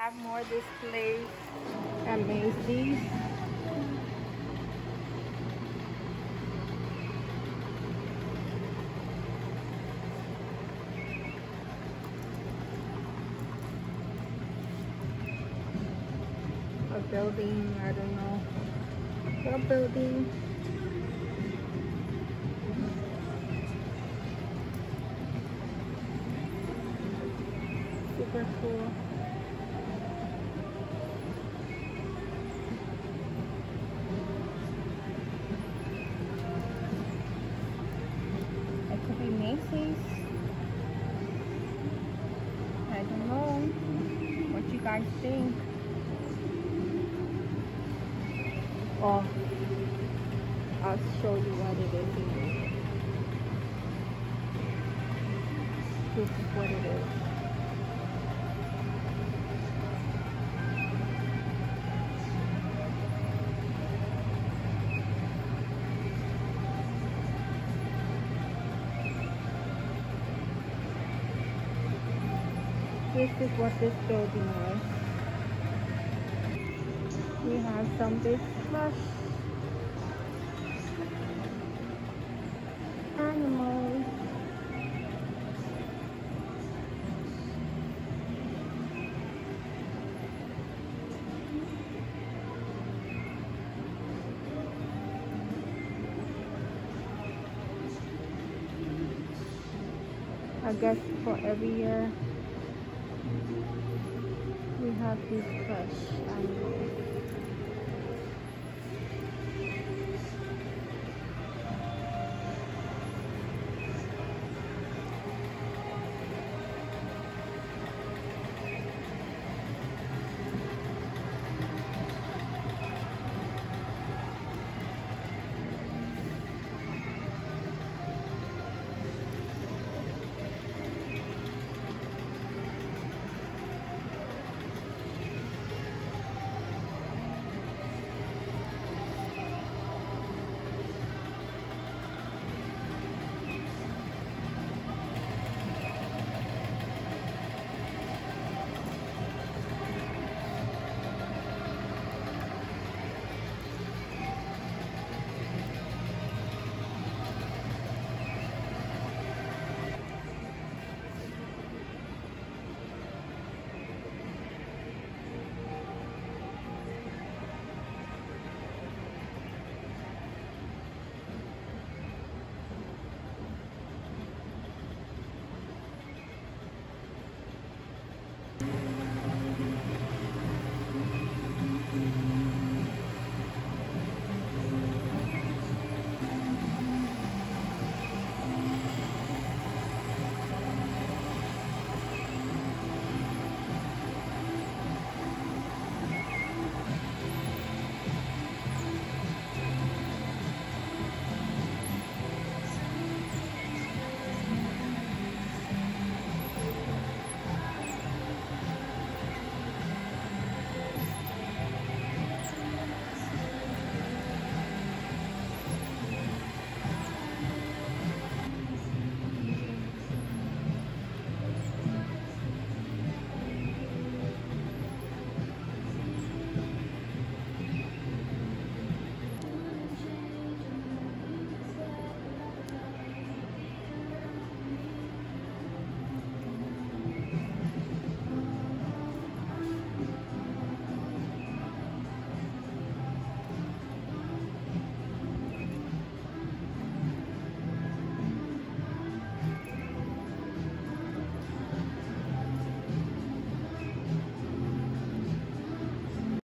have more displays at Macy's. A building, I don't know. What building? Super cool. Guys think. Oh, I'll show you what it is. This is what it is. This is what this building is. We have some big plush animals. I guess for every year we have this plush animals.